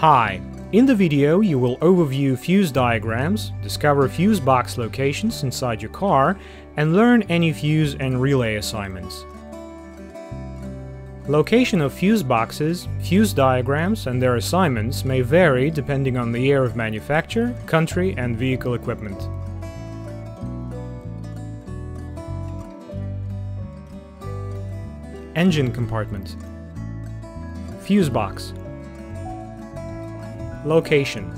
Hi! In the video you will overview fuse diagrams, discover fuse box locations inside your car, and learn any fuse and relay assignments. Location of fuse boxes, fuse diagrams, and their assignments may vary depending on the year of manufacture, country, and vehicle equipment. Engine compartment Fuse box Location.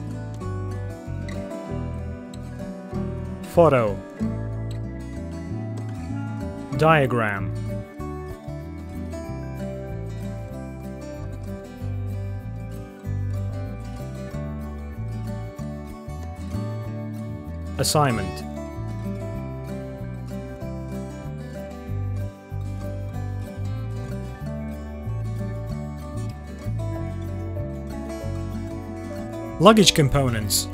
Photo. Diagram. Assignment Luggage components.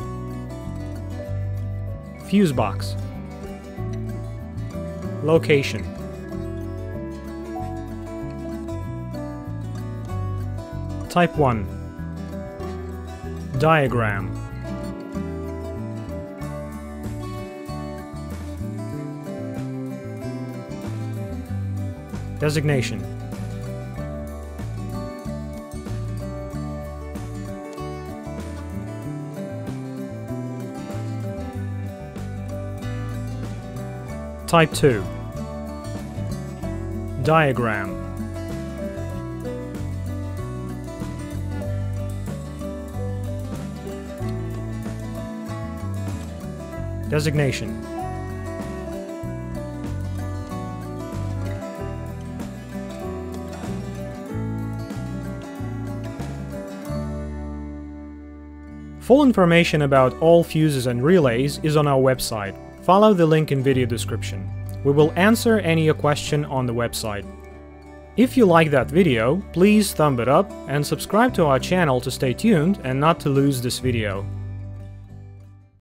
Fuse box. Location. Type 1 Diagram. Designation Type 2 Diagram. Designation. Full information about all fuses and relays is on our website. Follow the link in video description. We will answer any question on the website. If you like that video, please thumb it up and subscribe to our channel to stay tuned and not to lose this video.